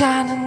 Sternen.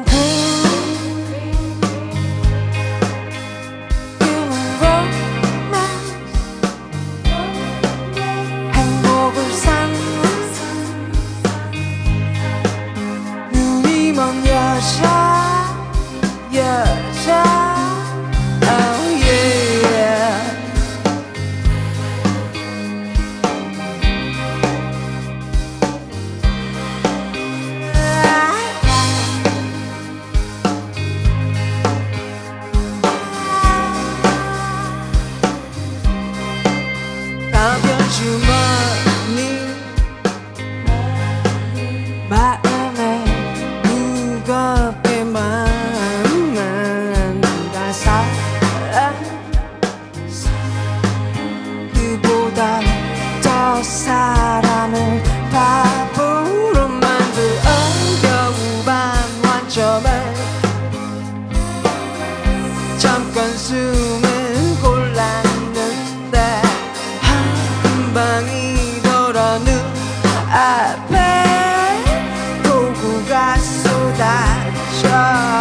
잠깐 숨을 골랐는데 한 방이더라 눈앞에 폭우가 쏟아져.